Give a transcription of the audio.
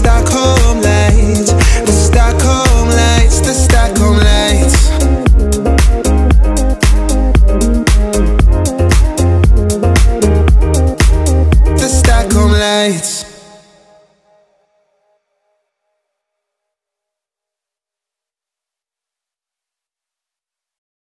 Stockholm